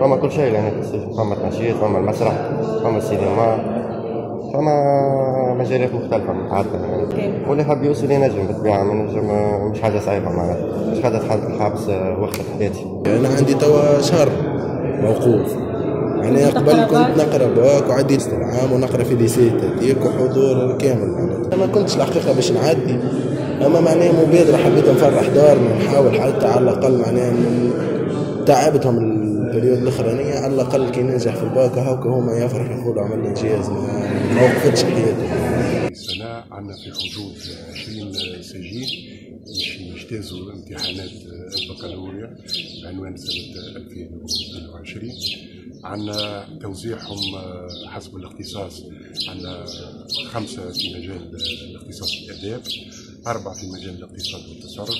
فما كل شيء لهنا في السجن فما تنشيط فما المسرح فما السينما فما مجالات مختلفة متعددة يعني واللي حاب يوصل ينجم بالطبيعة ينجم مش حاجة صعيبة معناتها مش حاجة تحط الحبس وقت حياتي. أنا عندي توا شهر موقوف. يعني قبل كنت نقرأ بواك وعدي العام ونقرأ في ليسي تاتيك وحضور كامل. معناتها ما كنتش الحقيقة باش نعدي. أما معناها مبادرة حبيت نفرح دارنا ونحاول حتى على الأقل معناها تعبتهم ال période الأخرانية على الأقل كي ننجح في الباك هاكا هما يفرح يقولوا عملنا انجاز ما وقفتش حياتي السنة عندنا في حدود 20 سجين باش يجتازوا امتحانات البكالوريا بعنوان سنة 2022 عندنا توزيعهم حسب الاختصاص عندنا خمسة في مجال الاختصاص الآداب أربعة في مجال الاقتصاد والتصرف.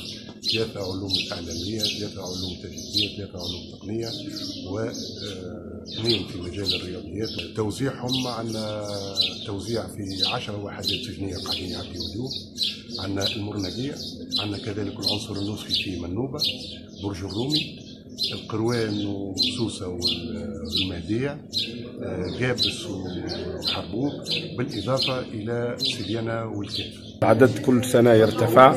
ثلاثة علوم الإعلامية ثلاثة علوم التجريبية ثلاثة علوم التقنية واثنين في مجال الرياضيات. توزيعهم عندنا توزيع في عشرة وحدات سجنية قاعدين يعطيو اليوم عندنا المرنجية عندنا كذلك العنصر النصفي في منوبة برج الرومي القروان وسوسة والمهدية جابس وحربوب بالإضافة إلى سليانة والكاف العدد كل سنة يرتفع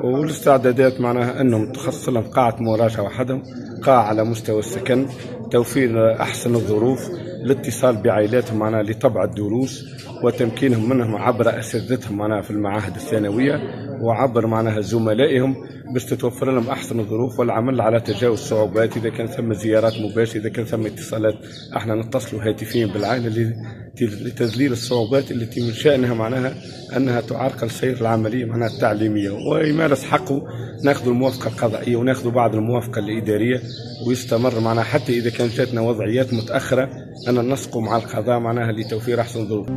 والاستعدادات معناها أنهم تخصص لهم قاعة مراجعة وحدهم قاعة على مستوى السكن توفير أحسن الظروف الاتصال بعائلاتهم معناها لطبع الدروس وتمكينهم منهم عبر أساتذتهم معناها في المعاهد الثانوية وعبر معناها زملائهم باش تتوفر لهم أحسن الظروف والعمل على تجاوز الصعوبات إذا كان ثم زيارات مباشرة إذا كان ثم اتصالات. أحنا نتصلوا هاتفيا بالعائلة لتذليل الصعوبات التي من شأنها معناها أنها تعرقل سير العملية معناها التعليمية. ويمارس حقه ناخذ الموافقة القضائية وناخذ بعض الموافقة الإدارية ويستمر معناها حتى إذا كانت جاتنا وضعيات متأخرة أن نسقوا مع القضاء معناها لتوفير أحسن ظروف.